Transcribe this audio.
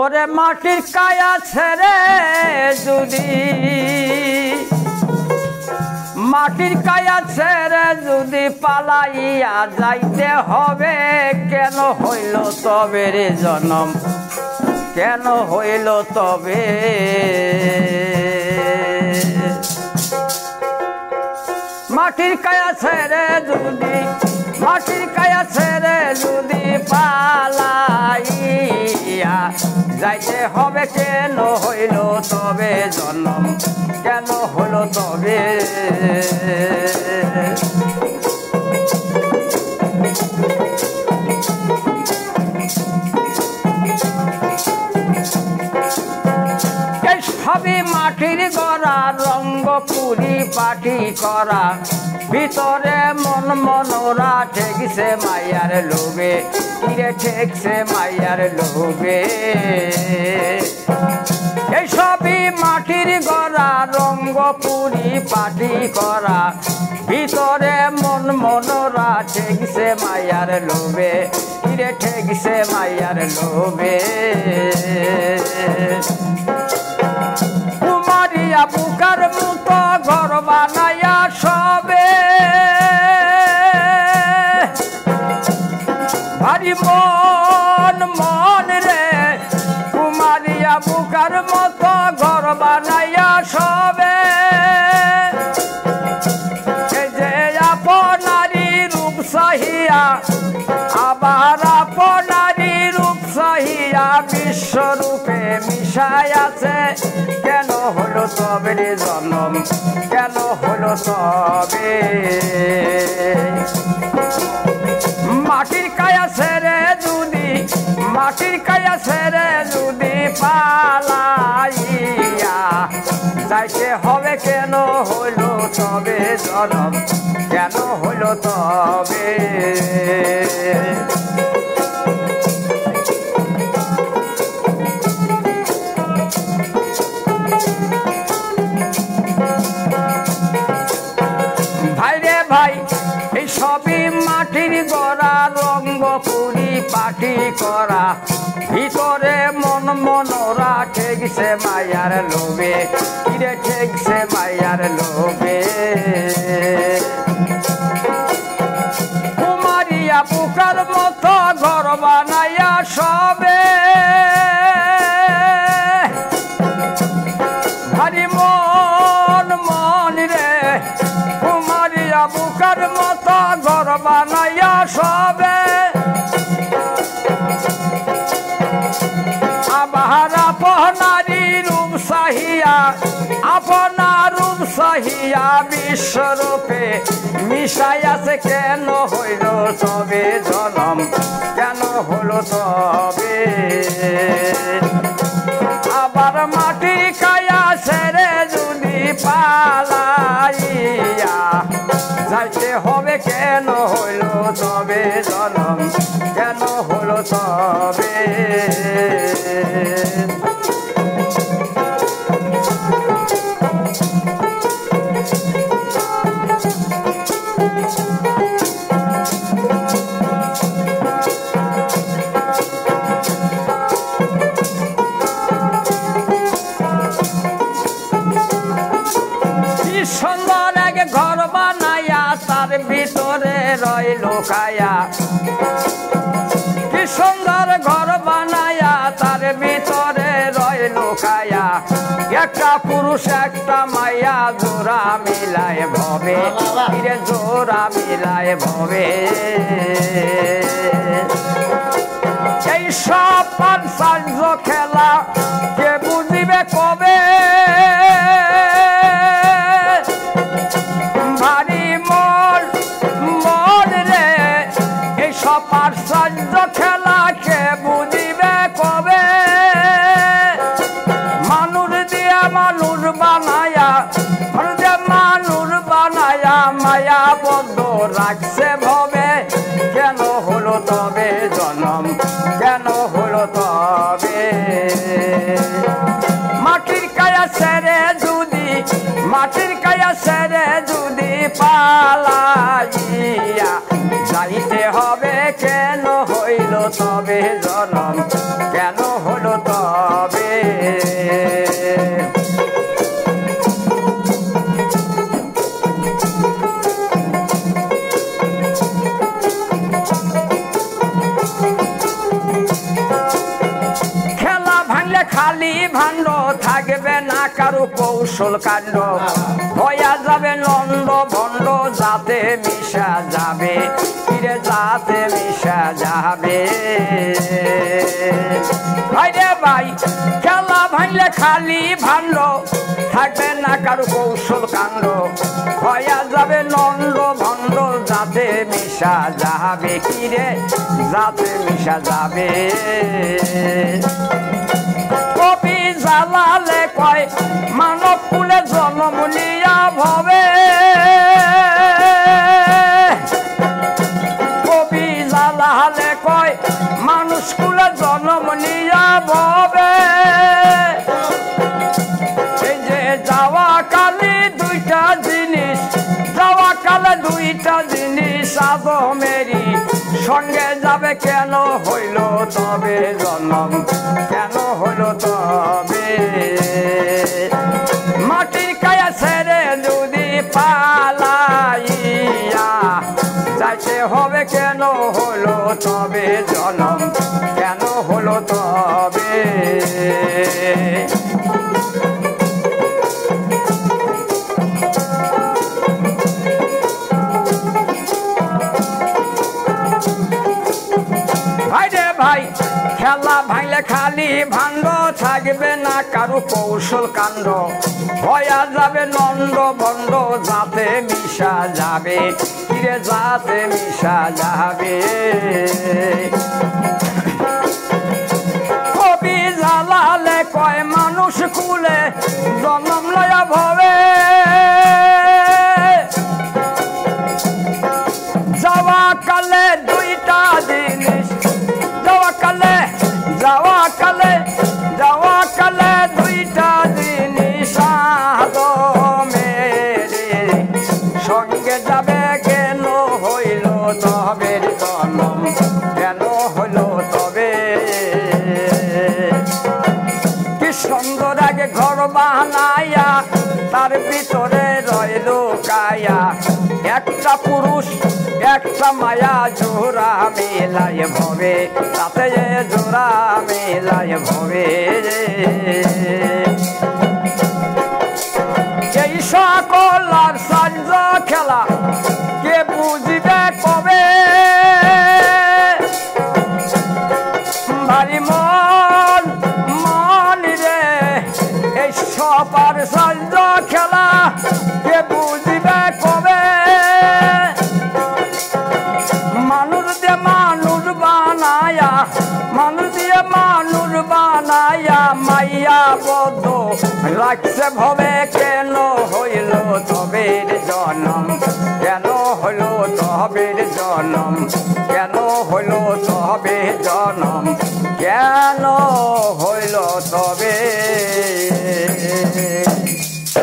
ওরে মাটির কায়া ছেড়ে যদি, মাটির কায়া ছেড়ে যদি পালাইয়া যাইতে হবে, কেন হইল তবে রে জনম? কেন হইল তবে? মাটির কায়া ছেড়ে যদি মাটির কায়া ছেড়ে যদি পালাইয়া, যাইতে হবে কেন হইল তবে জন্ম, কেন হইল তবে? সবই মাটির গড়া পুরি পাটি করা। ভিতরে মন মনোরা ঠেকছে মাইয়ার লোবে কিরে ঠেকছে মাইয়ার লোবে এই মাটির গড়া, রঙ্গ পুরি পাটি করা। ভিতরে মন মনোরা ঠেকছে মাইয়ার লোবে কিরে ঠেকছে মাইয়ার লোবে বুকার মতো ঘর বানাইয়া সবে। যে আপনারি রূপ সহিয়া আবার আপনারি রূপ সহিয়া বিশ্বরূপে মিশাই আছে। কেন হলো তবে জন্ম? কেন হলো তবে? যাইতে হবে কেন হইল তবে জনম? কেন হইল তবে? ভাইরে ভাই, এই মাটির পুরি পাটি করা। ভিতরে মন মনোরা ঠেকছে মায়ার লোভে। কিরে মায়ার লোভে। কুমারিয়া বুকার মতো ঘর বানাইয়া সবে। ভারি মন মন রে, কুমারিয়া বুকার মতো ঘর বানাইয়া সবে। আবার আপনারি রূপ সাহিয়া রূপ সাহিয়া বিশ্বরূপে মিশাই আছে কেন হইল তবে জনম? কেন হলো তবে আবার মাটি কায়া ছেড়ে যদি পালাইয়া, যাইতে হবে কেন হইল তবে জনম? কেন হলো তবে সুন্দর ঘর বানায়া, তার ভিতরে রয় লুকায়া একটা পুরুষ, একটা মায়া, জোড়া মিলায় ভবে। ফিরে জোড়া মিলায় ভবে। এই সব পাঁচ খেলা কারু কৌশল কাণ্ড। হইয়া যাবে, নন্দ ভণ্ড, যাতে মিশা যাবে, ফিরে যাতে মিশা যাবে। ভাই, খেলা ভাঙলে খালি ভাণ্ড থাকবে না কারু কৌশল কাণ্ড। হইয়া যাবে, নন্দ ভণ্ড, যাতে মিশা যাবে কিরে যাতে মিশা যাবে। জালালে কয় মানব কুলে জন্ম নিয়া ভবে। দুইটা জিনিস আদমেরই সঙ্গে যাবে কেন হইল তবে জন্ম? কেন হইল তবে? মাটির কায়া ছেড়ে যদি পালাইয়া, যাইতে হবে কেন হলো তবে জনম? কেন হলো তবে? ভাই, খেলা ভাঙলে খালি ভাণ্ড থাকবে না কারু কৌশল কাণ্ড। হয়া যাবে নন্দ বন্ড যাতে মিশা যাবে কিরে যাতে মিশা যাবে। কবি জালালে কয়, মানুষ কুলে জন্ম লয়া ভবে। একটা পুরুষ একটা মায়া জোড়া মেলায় ভবে তাতে জোড়া মেলায় ভবে এই সকল আর সাজ খেলা, কে বুঝবে কবে? ভারি মন মন রে, এই সবার সাজ খেলা, কে বুঝবে রাখছে ভবে কেন হইল তবের জনম? কেন হইল তবের জনম? কেন হইল তবে জনম? কেন হইল তবে